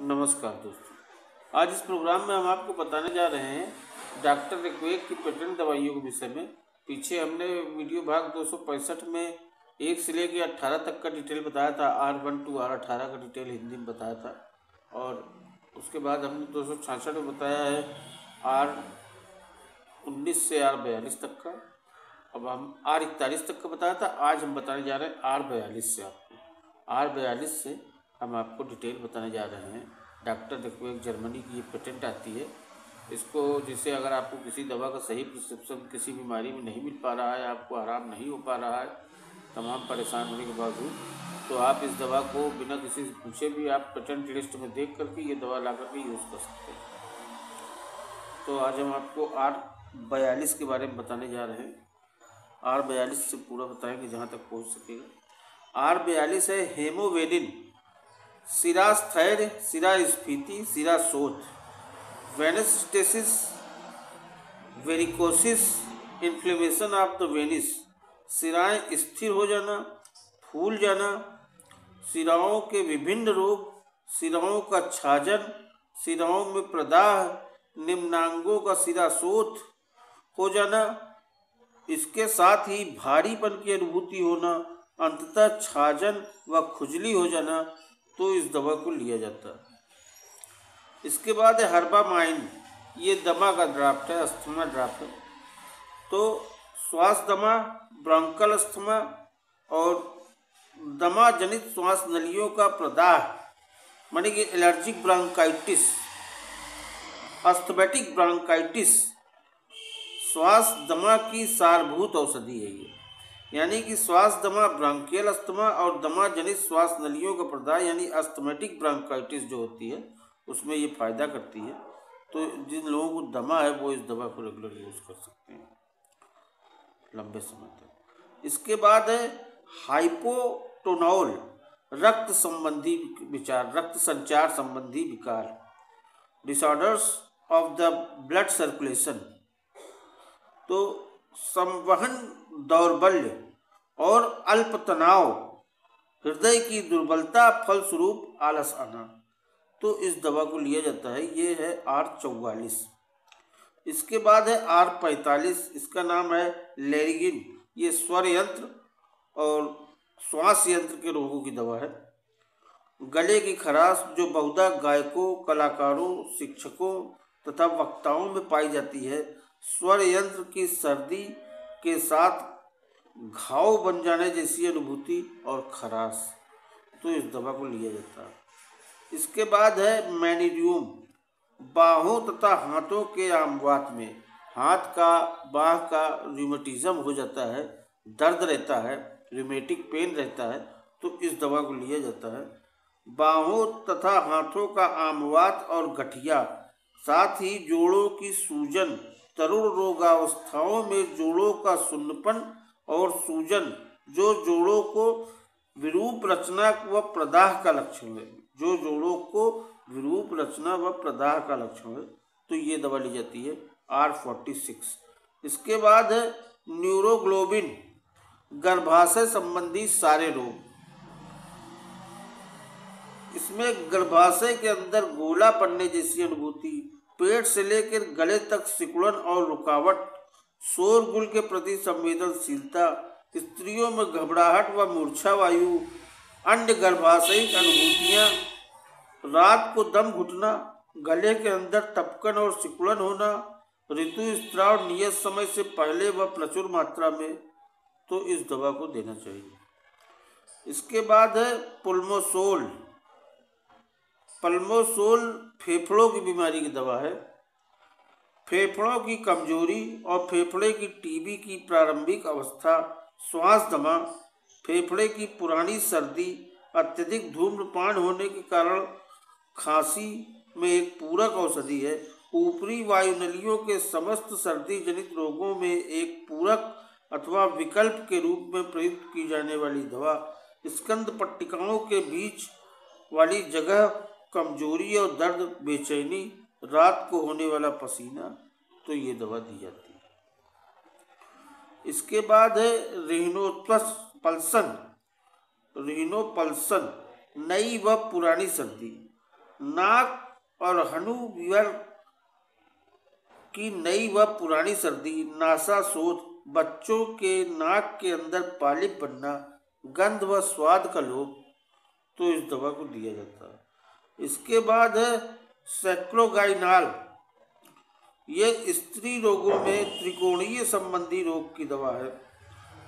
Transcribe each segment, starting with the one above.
नमस्कार दोस्तों। आज इस प्रोग्राम में हम आपको बताने जा रहे हैं, डॉक्टर रिक्वेक की पेटेंट दवाइयों के विषय में। पीछे हमने वीडियो भाग दो सौ पैंसठ में एक से लेकर अट्ठारह तक का डिटेल बताया था, आर वन टू आर अठारह का डिटेल हिंदी में बताया था। और उसके बाद हमने दो सौ छियासठ में बताया है, आर उन्नीस से आर बयालीस तक का। अब हम आर इकतालीस तक का बताया था, आज हम बताने जा रहे हैं आर बयालीस से आपको। आर बयालीस से हम आपको डिटेल बताने जा रहे हैं। डॉक्टर देखो, एक जर्मनी की ये पेटेंट आती है। इसको जिसे अगर आपको किसी दवा का सही प्रिस्क्रिप्शन किसी बीमारी में नहीं मिल पा रहा है, आपको आराम नहीं हो पा रहा है, तमाम परेशान होने के बावजूद तो आप इस दवा को बिना किसी से पूछे भी आप पेटेंट लिस्ट में देख करके ये दवा ला करके यूज़ कर सकते हैं। तो आज हम आपको आर बयालीस के बारे में बताने जा रहे हैं। आर बयालीस से पूरा बताएँगे जहाँ तक पहुँच सकेगा। आर बयालीस है हेमोवेलिन। सिरास्थैर्य सिरास्फीति सिराशोथ venostasis varicosis inflammation of the veins सिराएँ स्थिर हो जाना, फूल जाना। सिराओं के विभिन्न रोग, सिराओं का छाजन, सिराओं में प्रदाह, निम्नांगों का सिराशोथ हो जाना। इसके साथ ही भारीपन की अनुभूति होना, अंततः छाजन व खुजली हो जाना। तो इस दवा को लिया जाता है। इसके बाद है हर्बा माइन ये दमा का ड्राफ्ट है, अस्थमा ड्राफ्ट है। तो श्वास दमा, ब्रांकल अस्थमा और दमा जनित श्वास नलियों का प्रदाह, मानी कि एलर्जिक ब्रांकाइटिस, अस्थमेटिक ब्रांकाइटिस, श्वास दमा की सारभूत औषधि है ये। यानी कि श्वास दमा, ब्रांकियल अस्थमा और दमा जनित श्वास नलियों का प्रदाह यानी अस्थमेटिक ब्रांकाइटिस जो होती है, उसमें ये फ़ायदा करती है। तो जिन लोगों को दमा है, वो इस दवा को रेगुलर यूज़ कर सकते हैं। लंबे समय तक। इसके बाद है हाइपोटोनॉल रक्त संबंधी विचार, रक्त संचार संबंधी विकार। Disorders of the blood circulation तो संवहन दौर्बल्य और अल्प तनाव, हृदय की दुर्बलता फलस्वरूप आलस आना। तो इस दवा को लिया जाता है, ये है आर चौवालीस। इसके बाद है आर पैंतालीस, इसका नाम है लेरिगिन। ये स्वर यंत्र और श्वास यंत्र के रोगों की दवा है। गले की खराश जो बहुधा गायकों, कलाकारों, शिक्षकों तथा वक्ताओं में पाई जाती है स्वर यंत्र की सर्दी के साथ घाव बन जाने जैसी अनुभूति और खराश तो इस दवा को लिया जाता है। इसके बाद है मैनिडियम। बाहों तथा हाथों के आमवात में हाथ का, बाह का रिमोटिज्म हो जाता है, दर्द रहता है रिमेटिक पेन रहता है तो इस दवा को लिया जाता है। बाहों तथा हाथों का आमवात और गठिया, साथ ही जोड़ों की सूजन तरुण रोगावस्थाओं में जोड़ों का सुन्नपन और सूजन, जो जोड़ों को विरूप रचना व प्रदाह का लक्षण है। जो जोड़ों को विरूप रचना व प्रदाह का लक्षण है तो ये दवा ली जाती है आर फोर्टी सिक्स इसके बाद है न्यूरोग्लोबिन, गर्भाशय संबंधी सारे रोग। इसमें गर्भाशय के अंदर गोला पड़ने जैसी अनुभूति पेट से लेकर गले तक सिकुड़न और रुकावट, शोरगुल के प्रति संवेदनशीलता, स्त्रियों में घबराहट व मूर्छा वायु अन्य गर्भाशयिक अनुभूतियाँ, रात को दम घुटना, गले के अंदर तपकन और सिकुड़न होना, ऋतु स्त्राव नियत समय से पहले व प्रचुर मात्रा में तो इस दवा को देना चाहिए। इसके बाद है पुलमोसोल। पल्मोसोल फेफड़ों की बीमारी की दवा है। फेफड़ों की कमज़ोरी और फेफड़े की टीबी की प्रारंभिक अवस्था, श्वास दमा, फेफड़े की पुरानी सर्दी, अत्यधिक धूम्रपान होने के कारण खांसी में एक पूरक औषधि है। ऊपरी वायुनलियों के समस्त सर्दी जनित रोगों में एक पूरक अथवा विकल्प के रूप में प्रयुक्त की जाने वाली दवा, स्कंद पट्टिकाओं के बीच वाली जगह कमज़ोरी और दर्द, बेचैनी, रात को होने वाला पसीना तो ये दवा दी जाती है। इसके बाद है रिहनोत्वस पल्सन। रिहनोपल्सन, नई व पुरानी सर्दी। नाक और हनु विवर की नई व पुरानी सर्दी, नासा शोध, बच्चों के नाक के अंदर पालिप बनना गंध व स्वाद का लोभ तो इस दवा को दिया जाता है। इसके बाद है सेक्रोगाइनाल ये स्त्री रोगों में त्रिकोणीय संबंधी रोग की दवा है।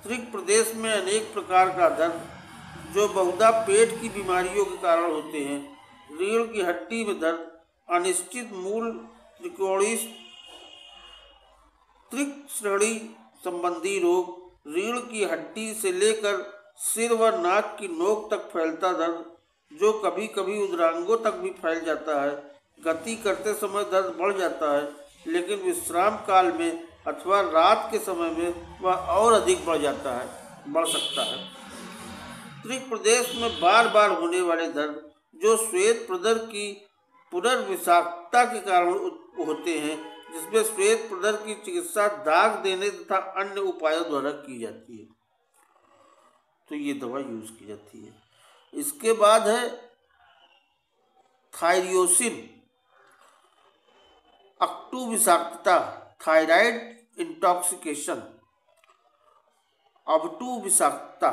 त्रिक प्रदेश में अनेक प्रकार का दर्द जो बहुधा पेट की बीमारियों के कारण होते हैं। रीढ़ की हड्डी में दर्द अनिश्चित मूल त्रिकोणी त्रिक श्रेणी संबंधी रोग। रीढ़ की हड्डी से लेकर सिर व नाक की नोक तक फैलता दर्द जो कभी कभी उदरांगों तक भी फैल जाता है। गति करते समय दर्द बढ़ जाता है, लेकिन विश्राम काल में अथवा रात के समय में वह और अधिक बढ़ जाता है, बढ़ सकता है। त्रिक प्रदेश में बार बार होने वाले दर्द, जो श्वेत प्रदर की पुनर्विषाक्तता के कारण होते हैं, जिसमें श्वेत प्रदर की चिकित्सा दाग देने तथा अन्य उपायों द्वारा की जाती है। तो ये दवा यूज़ की जाती है। इसके बाद है थायरियोसिन अक्टू विषाक्तता थायराइड इंटॉक्सिकेशन अबटू विषाक्तता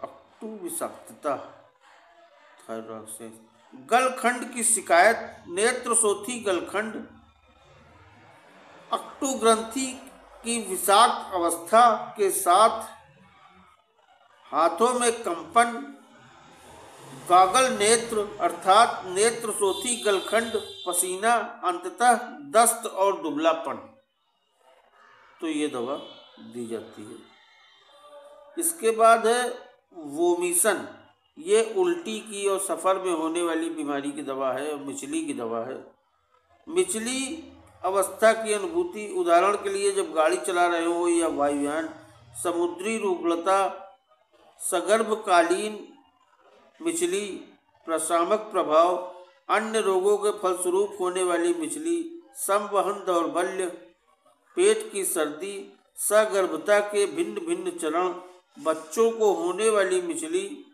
अक्टू विषाक्तता थायरॉक्सिन गलखंड की शिकायत नेत्र सोथी गलखंड अक्टू ग्रंथि की विषाक्त अवस्था के साथ हाथों में कंपन, गागल नेत्र अर्थात नेत्र सोथी गलखंड पसीना, अंततः दस्त और दुबलापन। तो ये दवा दी जाती है। इसके बाद है वोमिशन। ये उल्टी की और सफ़र में होने वाली बीमारी की दवा है और मिचली की दवा है। मिचली अवस्था की अनुभूति उदाहरण के लिए जब गाड़ी चला रहे हो या वायुयान, समुद्री रूपलता, सगर्भकालीन मिचली प्रशामक प्रभाव, अन्य रोगों के फलस्वरूप होने वाली मिचली संवहन दौर्बल्य, पेट की सर्दी, सगर्भता के भिन्न भिन्न चरण, बच्चों को होने वाली मिचली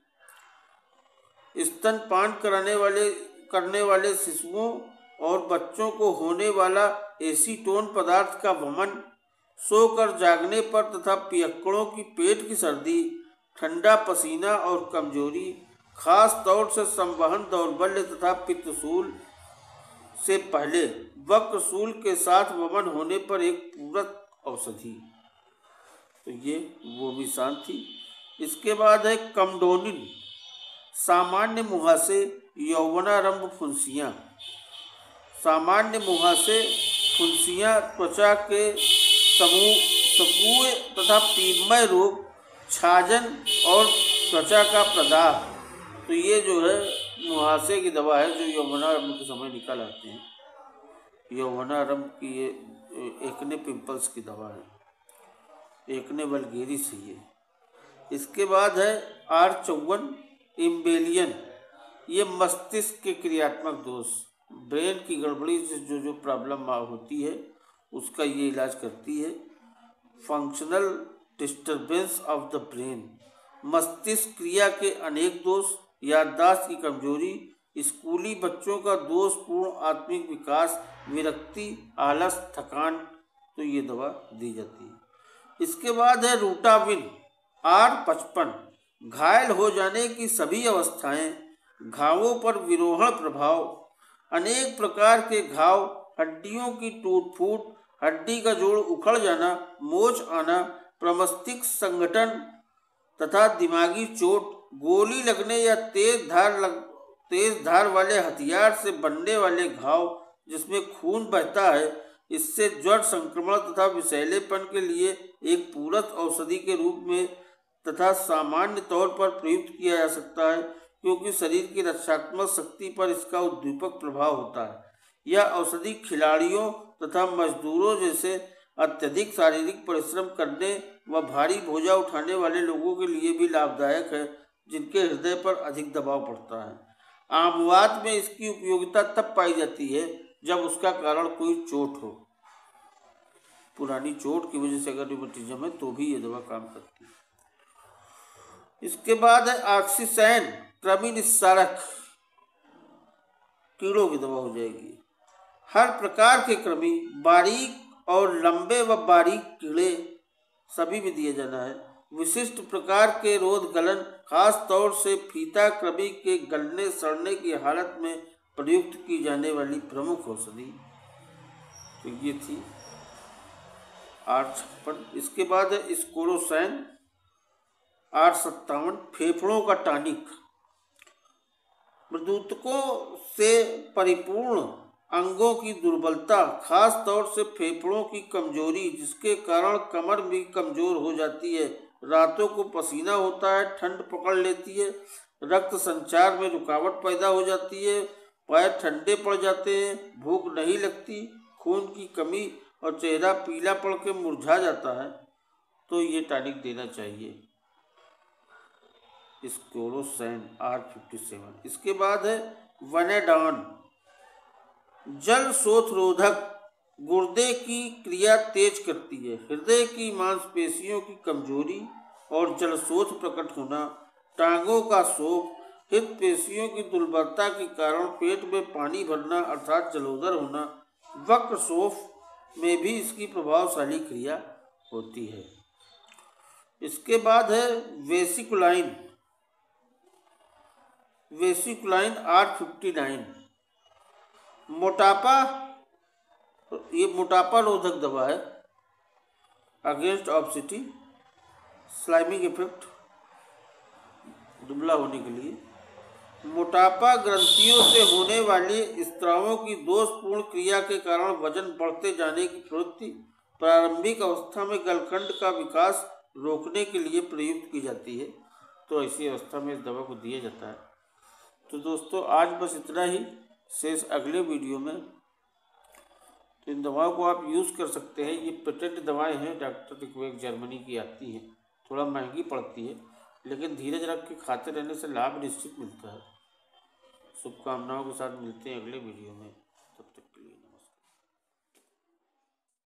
स्तनपान कराने वाले, करने वाले शिशुओं और बच्चों को होने वाला एसीटोन पदार्थ का वमन सोकर जागने पर तथा पियक्कड़ों की पेट की सर्दी, ठंडा पसीना और कमज़ोरी, खास तौर से संवहन दौर्बल्य तथा पित्तसूल से पहले वक्रसूल के साथ वमन होने पर एक पूरक औषधि। तो ये वो भी शांत थी। इसके बाद है कमडोनिन सामान्य मुहासे यौवनारंभ फुंसियाँ। सामान्य मुहासे फुंसियाँ त्वचा के समूह सपूय तथा पीमय रूप, छाजन और त्वचा का प्रदाह। तो ये जो है मुहासे की दवा है जो यौवनारंभ के समय निकल आते हैं। यौवनारंभ की ये, एकने पिंपल्स की दवा है। एकने बलगेरी से ये। इसके बाद है आर चौवन इम्बेलियन। ये मस्तिष्क के क्रियात्मक दोष। ब्रेन की गड़बड़ी से जो जो प्रॉब्लम होती है, उसका ये इलाज करती है। Functional disturbance of the brain मस्तिष्क क्रिया के अनेक दोष, याददाश्त की कमज़ोरी, स्कूली बच्चों का दोषपूर्ण आत्मिक विकास, विरक्ति, आलस, थकान तो ये दवा दी जाती है। इसके बाद है रूटाविन आर पचपन. घायल हो जाने की सभी अवस्थाएँ, घावों पर विरोहण प्रभाव अनेक प्रकार के घाव, हड्डियों की टूट फूट हड्डी का जोड़ उखड़ जाना, मोच आना, प्रमस्तिक संगठन तथा दिमागी चोट, गोली लगने या तेज धार लग, तेज धार वाले हथियार से बनने वाले घाव जिसमें खून बहता है, इससे जड़ संक्रमण तथा विषैलेपन के लिए एक पूरक औषधि के रूप में तथा सामान्य तौर पर प्रयुक्त किया जा सकता है। क्योंकि शरीर की रक्षात्मक शक्ति पर इसका उद्दीपक प्रभाव होता है। यह औषधि खिलाड़ियों तथा मजदूरों जैसे अत्यधिक शारीरिक परिश्रम करने व भारी भोजा उठाने वाले लोगों के लिए भी लाभदायक है, जिनके हृदय पर अधिक दबाव पड़ता है। आमवाद में इसकी उपयोगिता तब पाई जाती है जब उसका कारण कोई चोट हो। पुरानी चोट की वजह से अगर रिमोटिज्म है तो भी ये दवा काम करती है। इसके बाद है ऑक्सीसैन कृमि निस्सारक कीड़ों की दवा हो जाएगी। हर प्रकार के कृमि बारीक और लंबे व बारीक कीड़े सभी में दिए जाना है। विशिष्ट प्रकार के रोध गलन, खास तौर से फीता कृमि के गलने सड़ने की हालत में प्रयुक्त की जाने वाली प्रमुख औषधि। तो ये थी आठ छप्पन। इसके बाद है स्कोरोसैन, आठ सत्तावन। फेफड़ों का टानिक। प्रदूतकों से परिपूर्ण अंगों की दुर्बलता, खास तौर से फेफड़ों की कमज़ोरी, जिसके कारण कमर भी कमज़ोर हो जाती है। रातों को पसीना होता है, ठंड पकड़ लेती है, रक्त संचार में रुकावट पैदा हो जाती है, पैर ठंडे पड़ जाते हैं, भूख नहीं लगती, खून की कमी और चेहरा पीला पड़ के मुरझा जाता है। तो ये टॉनिक देना चाहिए। स्कोरोसैन आर फिफ्टी सेवन इसके बाद है वनेडान। जल शोथ रोधक गुर्दे की क्रिया तेज करती है। हृदय की मांसपेशियों की कमज़ोरी और जलशोथ प्रकट होना, टांगों का शोक हित पेशियों की दुर्बलता के कारण पेट में पानी भरना अर्थात जलोदर होना, वक्र शोफ में भी इसकी प्रभावशाली क्रिया होती है। इसके बाद है वेसिकुलाइन। वेसिकुलाइन आर फिफ्टी नाइन। मोटापा, ये मोटापा रोधक दवा है, अगेंस्ट ऑब्सिटी स्लाइमिंग इफ़ेक्ट, दुबला होने के लिए। मोटापा ग्रंथियों से होने वाली स्त्रावों की दोषपूर्ण क्रिया के कारण वज़न बढ़ते जाने की प्रवृत्ति, प्रारंभिक अवस्था में गलखंड का विकास रोकने के लिए प्रयुक्त की जाती है। तो ऐसी अवस्था में इस दवा को दिया जाता है। तो दोस्तों, आज बस इतना ही। शेष अगले वीडियो में। तो इन दवाओं को आप यूज़ कर सकते हैं। ये पेटेंट दवाएँ हैं, डॉक्टर रिक्वेक जर्मनी की आती हैं। थोड़ा महँगी पड़ती है, लेकिन धीरज रख के खाते रहने से लाभ निश्चित मिलता है। शुभकामनाओं के साथ मिलते हैं अगले वीडियो में।